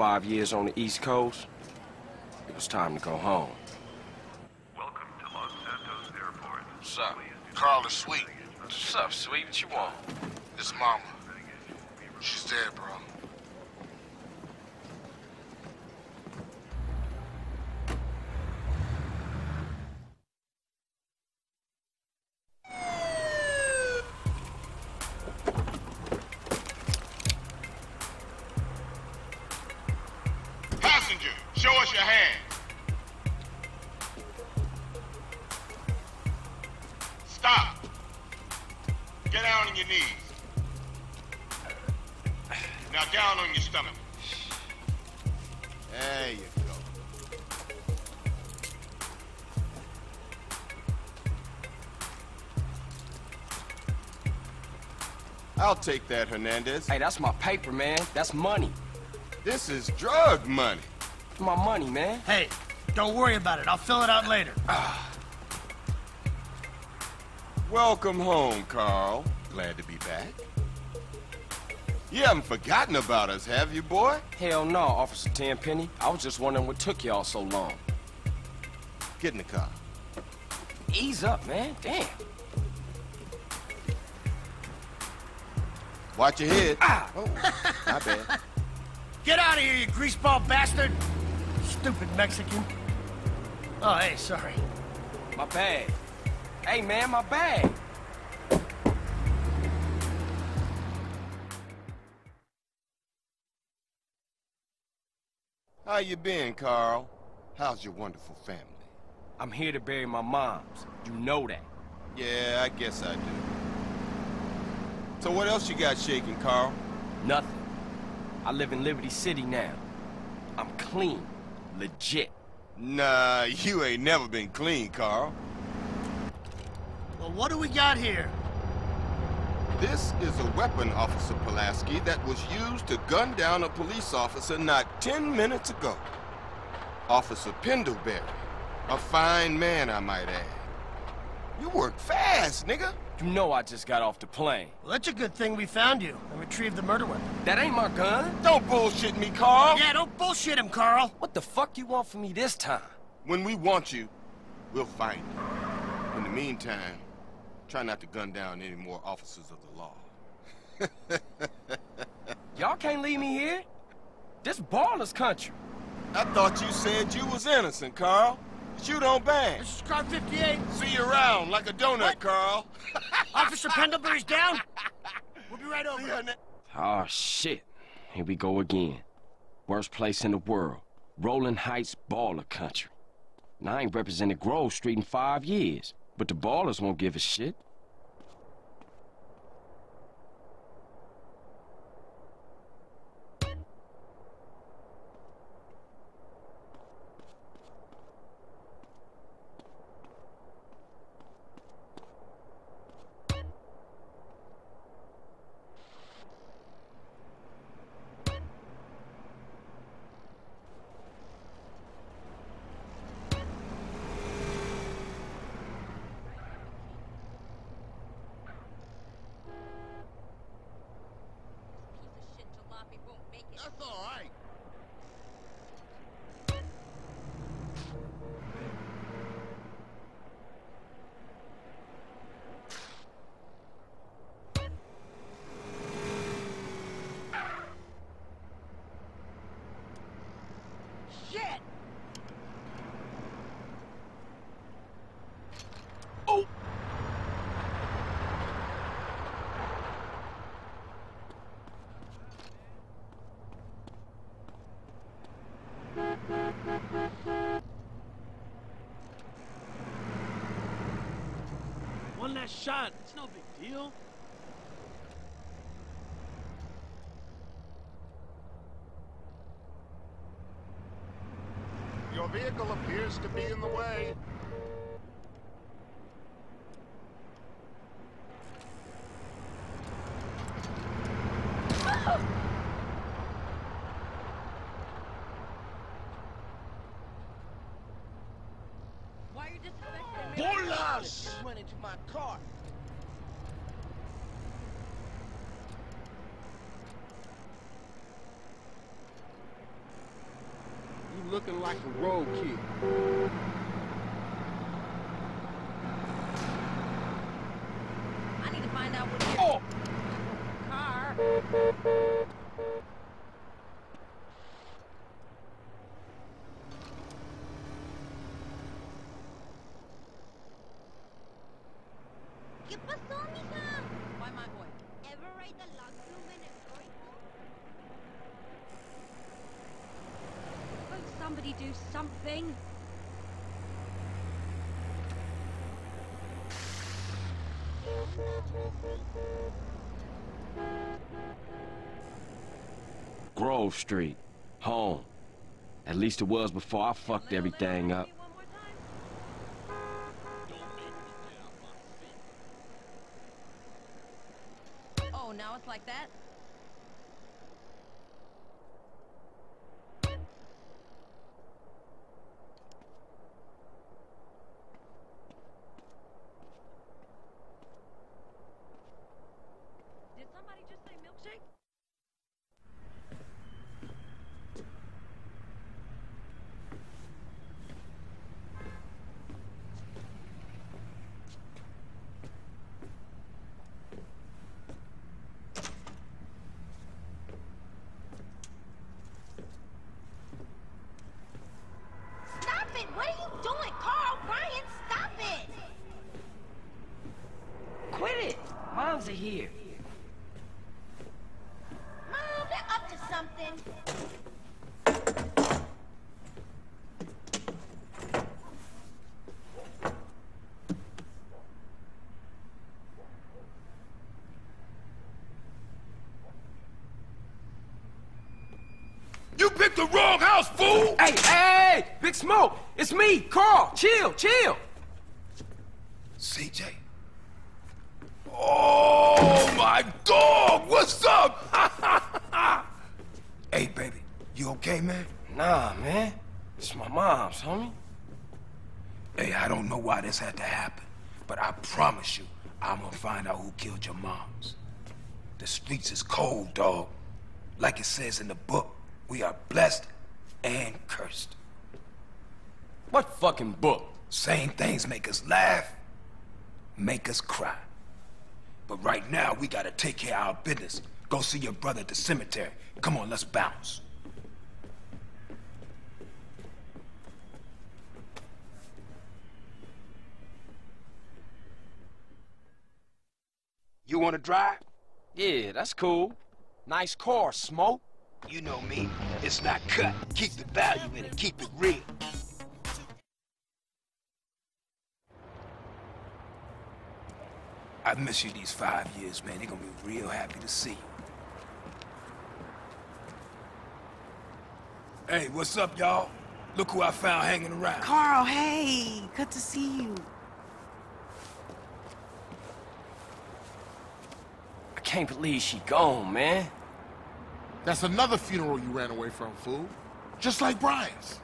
five years on the East Coast, it was time to go home. Welcome to Los Santos Airport. What's up? Carl is sweet. What's up, sweet? What you want? His mama. She's dead, bro. On your knees. Now down on your stomach. There you go. I'll take that, Hernandez. Hey, that's my paper, man. That's money. This is drug money. My money, man. Hey, don't worry about it. I'll fill it out later. Ah. Welcome home, Carl. Glad to be back. You haven't forgotten about us, have you, boy? Hell no, Officer Tenpenny. I was just wondering what took y'all so long. Get in the car. Ease up, man. Damn. Watch your head. Ah! Oh, my bad. Get out of here, you greaseball bastard! Stupid Mexican. Oh, hey, sorry. My bag. Hey, man, my bag. You been, Carl? How's your wonderful family? I'm here to bury my moms. You know that. Yeah, I guess I do. So what else you got shaking, Carl? Nothing. I live in Liberty City now. I'm clean. Legit. Nah, you ain't never been clean, Carl. Well, what do we got here? This is a weapon, Officer Pulaski, that was used to gun down a police officer not ten minutes ago. Officer Pendelbury. A fine man, I might add. You work fast, nigga. You know I just got off the plane. Well, that's a good thing we found you and retrieved the murder weapon. That ain't my gun. Don't bullshit me, Carl. Yeah, don't bullshit him, Carl. What the fuck you want from me this time? When we want you, we'll find you. In the meantime, try not to gun down any more officers of the law. Y'all can't leave me here. This Ballas's country. I thought you said you was innocent, Carl. Shoot on bang. This is car 58. See you around like a donut, What? Carl. Officer Pendelbury's down. We'll be right over. See ya, Oh, shit. Here we go again. Worst place in the world. Rolling Heights baller country. Now, I ain't represented Grove Street in five years, but the Ballas won't give a shit. piece of shit jalopy won't make it. That's all right. Shit! One last shot. It's no big deal. Your vehicle appears to be in the way. Why are you disrespecting dollars just went into my car. You looking like a road kid. Somebody do something? Grove Street. Home. At least it was before I fucked everything up. Now it's like that? What are you doing? Carl, Brian, stop it! Quit it! Moms are here. Mom, they're up to something. You picked the wrong house, fool! Hey, hey, Big Smoke! It's me, Carl! Chill, chill! CJ. Oh, my dog! What's up? hey, baby. You okay, man? Nah, man. It's my mom's, homie. Hey, I don't know why this had to happen, but I promise you, I'm gonna find out who killed your moms. The streets is cold, dog. Like it says in the book, we are blessed and cursed. What fucking book? Same things make us laugh, make us cry. But right now, we gotta take care of our business. Go see your brother at the cemetery. Come on, let's bounce. You wanna drive? Yeah, that's cool. Nice car, Smoke. You know me. It's not cut. Keep the value in it. Keep it real. I've missed you these five years, man. They're gonna be real happy to see you. Hey, what's up, y'all? Look who I found hanging around. Carl, hey, good to see you. I can't believe she gone, man. That's another funeral you ran away from, fool. Just like Brian's.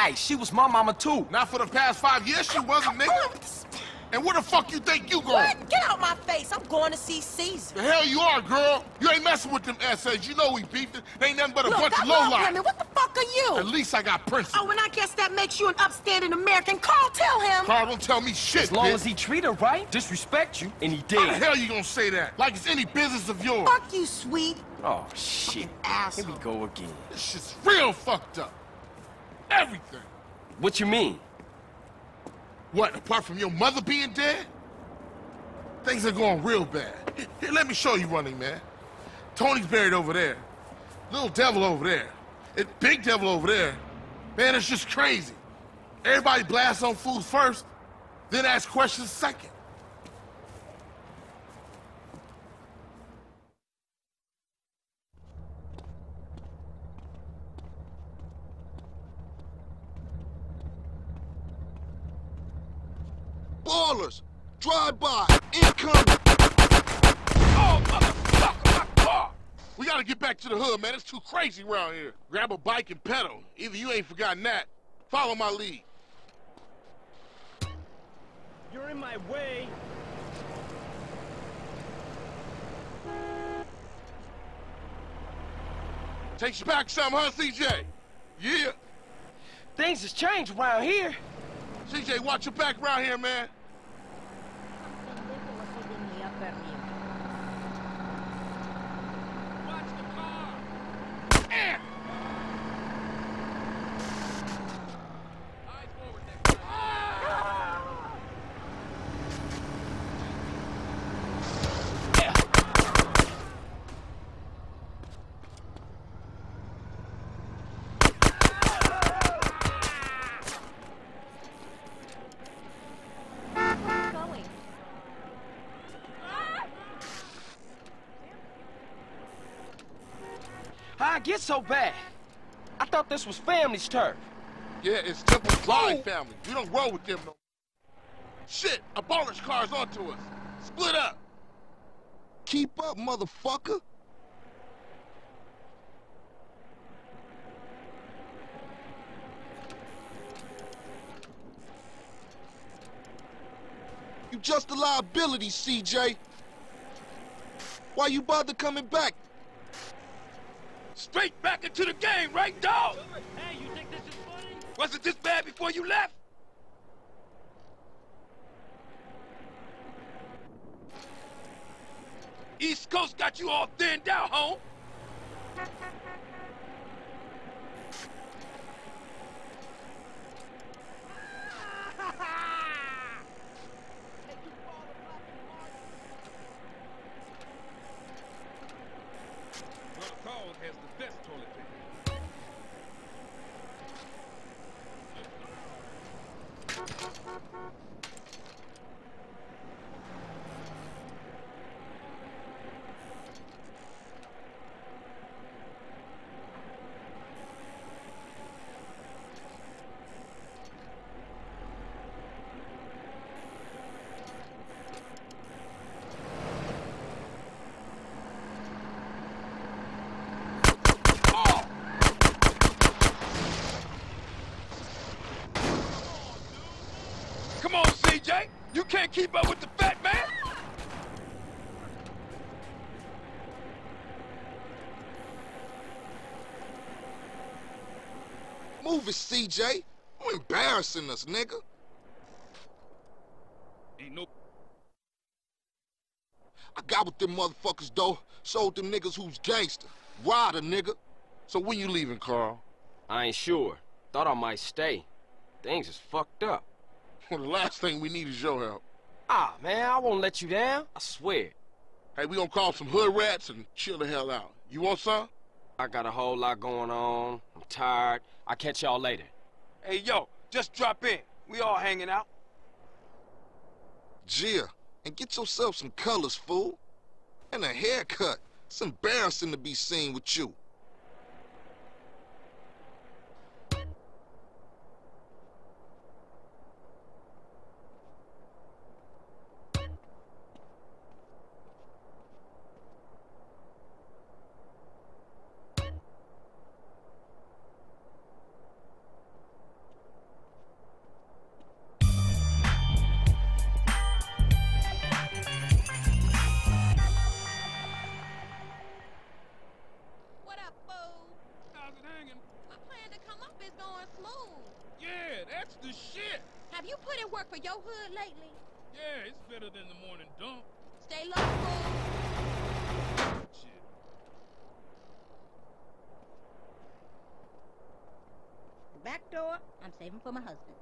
Hey, she was my mama too. Not for the past five years she wasn't, nigga. And where the fuck you think you going? What? Get out my face. I'm going to see Cesar. The hell you are, girl. You ain't messing with them essays. You know we beefed it. They ain't nothing but a Look, bunch I of love lowlife. women. What the fuck are you? At least I got principles. Oh, and I guess that makes you an upstanding American. Carl, tell him. Carl, don't tell me shit, As long bitch. as he treat her right, disrespect you, and he did. How the did. hell you gonna say that? Like it's any business of yours. Fuck you, sweet. Oh, shit. Here asshole. we go again. This shit's real fucked up. Everything. What you mean? What, apart from your mother being dead? Things are going real bad. Here, let me show you running, man. Tony's buried over there. Little devil over there. And big devil over there. Man, it's just crazy. Everybody blasts on food first, then ask questions second. Ballas! Drive by! Incoming! Oh, motherfucker, my car! We gotta get back to the hood, man. It's too crazy around here. Grab a bike and pedal. Either you ain't forgotten that. Follow my lead. You're in my way. Takes you back some, huh, CJ? Yeah. Things has changed around here. CJ, watch your back around here, man. Get so bad? I thought this was family's turf. Yeah, it's Temple Clyde oh. family. We don't roll with them no Shit, a baller's car's onto us. Split up. Keep up, motherfucker. You just a liability, CJ. Why you bother coming back? Straight back into the game, right, dog? Hey, you think this is funny? Was it this bad before you left? East Coast got you all thinned out, home. Brother Cause has the best toilet paper. Come on, CJ. You can't keep up with the fat man. Move it, CJ. You embarrassing us, nigga. Ain't no I got with them motherfuckers, though. Showed them niggas who's gangster. Rider, nigga. So when you leaving, Carl? I ain't sure. Thought I might stay. Things is fucked up. Well, the last thing we need is your help. Ah, man, I won't let you down. I swear. Hey, we gonna call some hood rats and chill the hell out. You want some? I got a whole lot going on. I'm tired. I'll catch y'all later. Hey, yo, just drop in. We all hanging out. Gia, and get yourself some colors, fool. And a haircut. It's embarrassing to be seen with you. To come up is going smooth. Yeah, that's the shit. Have you put in work for your hood lately? Yeah, it's better than the morning dump. Stay low, fool. Shit. Back door, I'm saving for my husband.